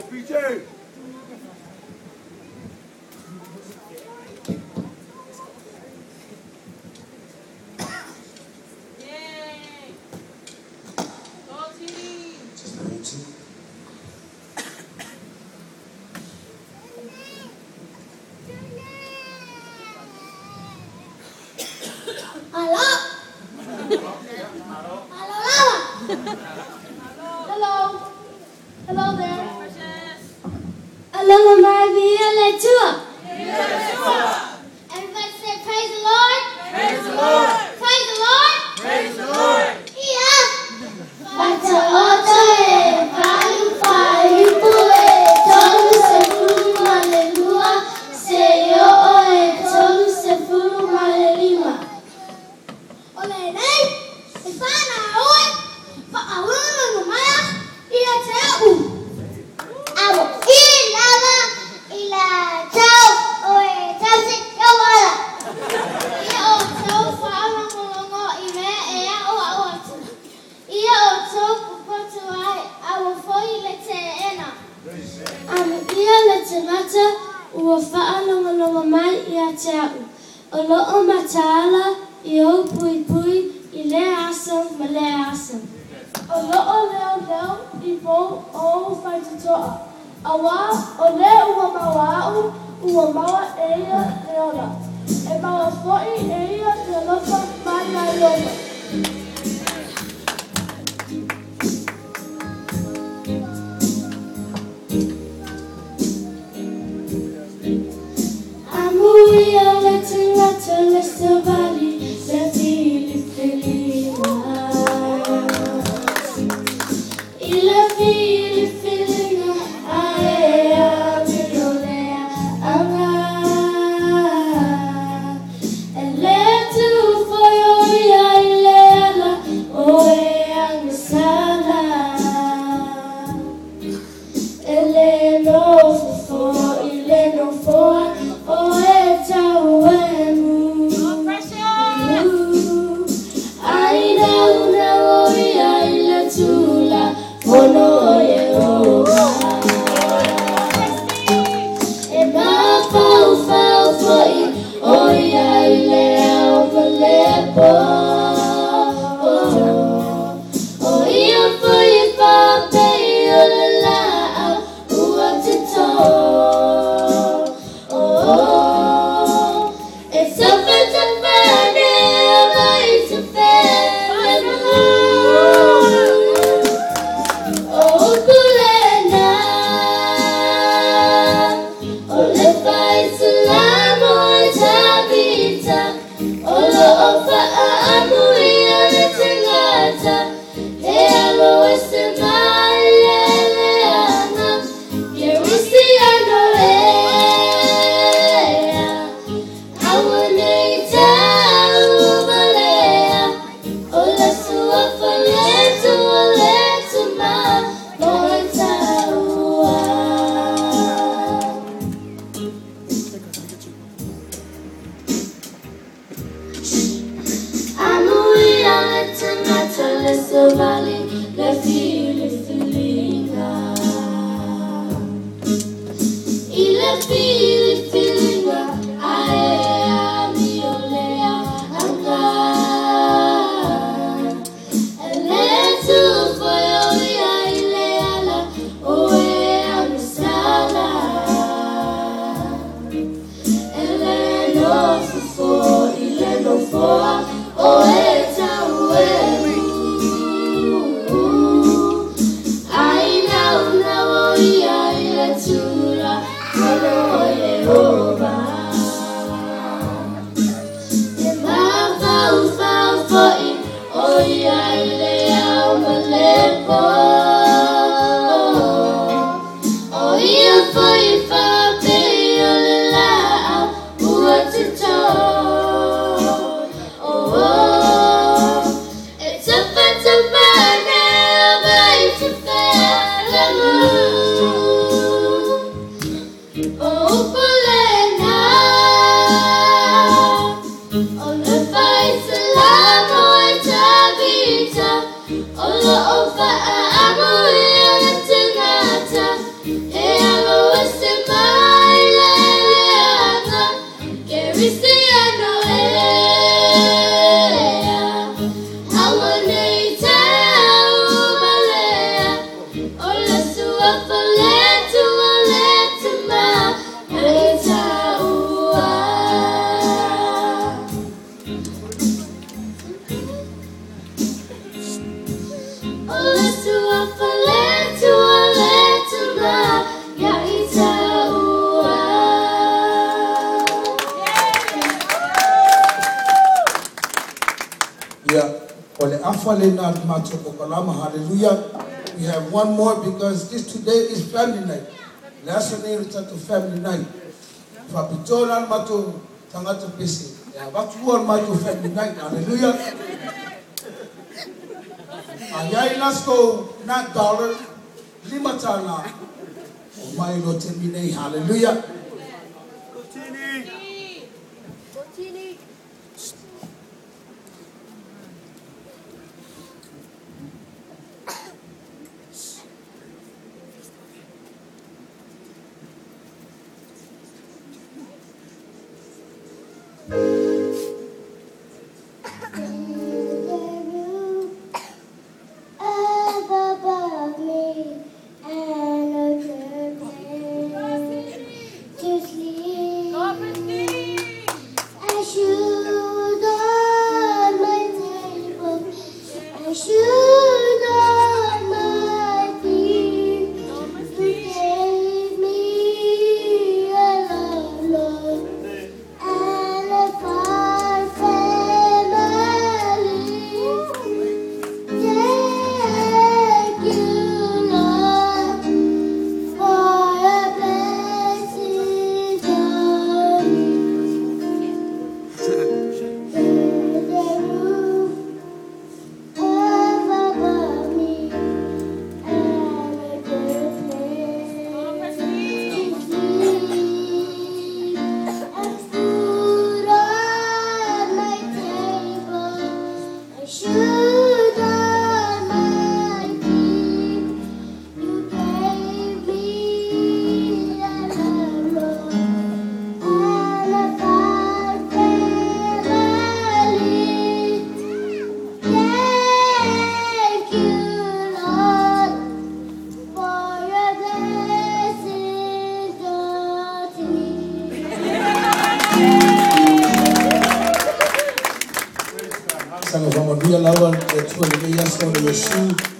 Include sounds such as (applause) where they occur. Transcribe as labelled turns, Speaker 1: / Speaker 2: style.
Speaker 1: Go PJ!
Speaker 2: Hello.
Speaker 3: Hello. (laughs) Lama Maria Lechua. Tatu. Oloo matala, iou pui pui, i le asam, ma le asam. Oloo leo leo, i vou ou whaitutoa. Awa, o le ua maua au, ua maua eia e ora. E maua foi eia te lopa mana i loma.
Speaker 1: Hallelujah. We have one more because this today is family night. Last night return to family night. Fapitona mato tangata pese. Ya watu wa mato family night. Hallelujah. Ayai nasko na dollar lima tana. Umay no temine. Hallelujah. Should Sana vamos dia lawan e